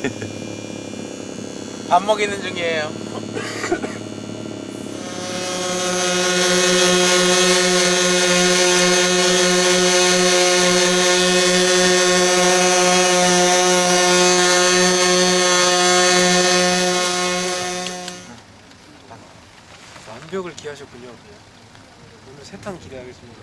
밥 먹이는 중이에요. 완벽을 기하셨군요. 오늘 세탕 기대하겠습니다.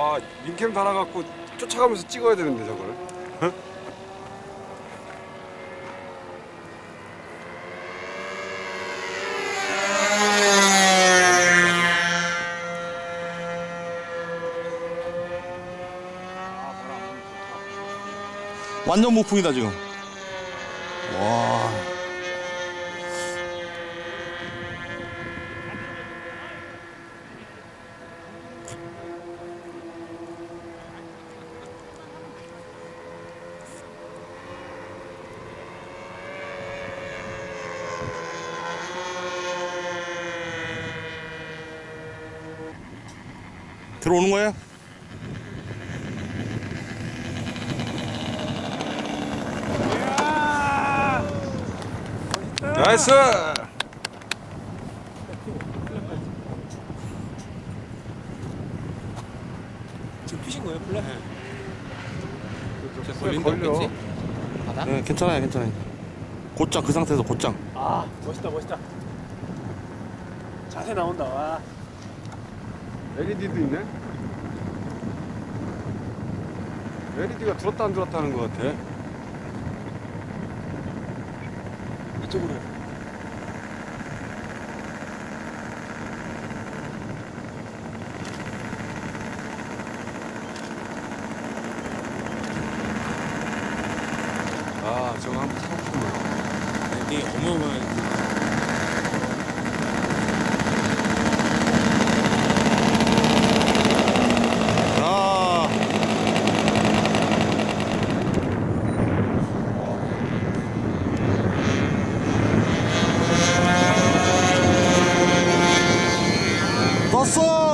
아 민캠 달아갖고 쫓아가면서 찍어야 되는데 저거를 완전 무풍이다 지금. 들어오는 거야? nice 지금 펴신 거예요, flap? 걸린 거 걸려. 바다? 네, 괜찮아요, 괜찮아요. 곧장 그 상태에서 곧장. 아, 멋있다, 멋있다. 자세 나온다. 와. LED도 있네? LED가 들었다 안 들었다 하는 것 같아. 이쪽으로. 아 저거 한번 타고 싶네 이게 어마어마한 아. 떴어!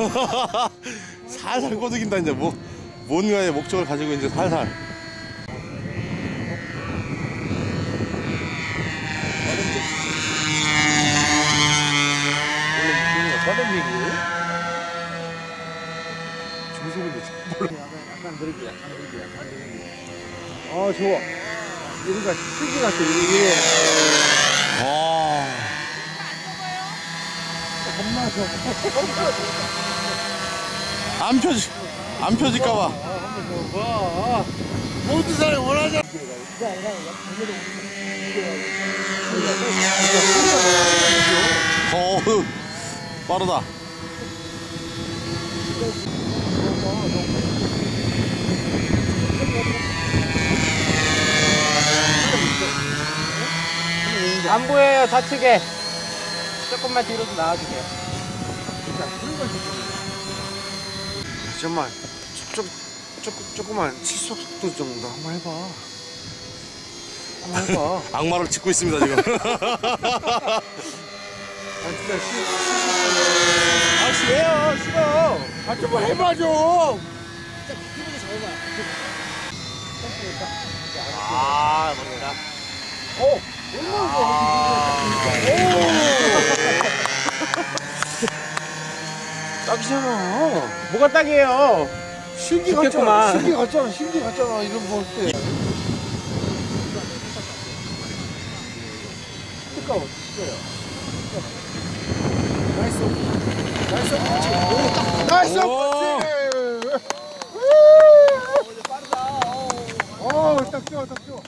살살 꼬드긴다 이제 뭐 뭔가의 목적을 가지고 이제 살살 다른 얘기. 아 좋아. 이러니까 쓰기 같아 이게. 와 안 펴지 안 펴질까봐 모든 사람이 원하잖아. 어우 빠르다 안 보여요 좌측에 조금만 뒤로 좀 나와주세요. 잠깐만. 조, 조, 조금만 실속 속도 정도 한번 해봐. 한번 해봐. 악마를 짓고 있습니다 지금. 아 진짜 실, 아 왜요? 싫어. 아좀 해봐 좀. 아 멋있다 딱이잖아 뭐가 딱이에요 죽겠구만. 같잖아. 신기 같잖아. 신기 같잖아. 이런 거 때. 뜨거워. 나이스. 나이스. 오, 딱. 나이스. 오. 오, 딱 좋아, 딱 좋아.